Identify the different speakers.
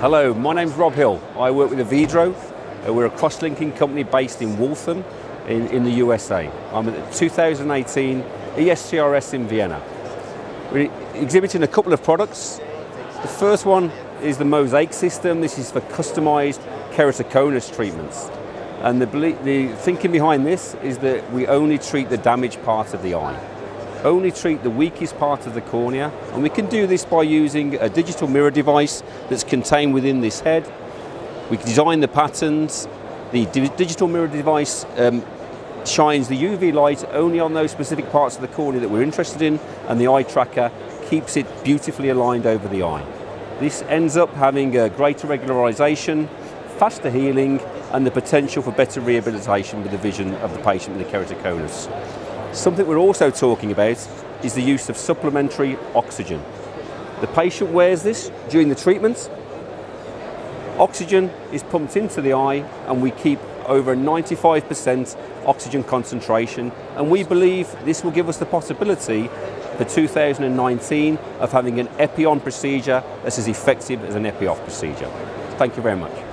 Speaker 1: Hello, my name's Rob Hill. I work with Avedro. Uh, we're a cross-linking company based in Waltham in, in the USA. I'm at the 2018 ESCRS in Vienna. We're exhibiting a couple of products. The first one is the Mosaic system. This is for customized keratoconus treatments. And the, the thinking behind this is that we only treat the damaged part of the eye. Only treat the weakest part of the cornea, and we can do this by using a digital mirror device that's contained within this head. We design the patterns. The digital mirror device um, shines the UV light only on those specific parts of the cornea that we're interested in, and the eye tracker keeps it beautifully aligned over the eye. This ends up having a greater regularization, faster healing, and the potential for better rehabilitation with the vision of the patient with the keratoconus. Something we're also talking about is the use of supplementary oxygen. The patient wears this during the treatment. Oxygen is pumped into the eye and we keep over 95% oxygen concentration and we believe this will give us the possibility for 2019 of having an epi-on procedure that's as effective as an epi-off procedure. Thank you very much.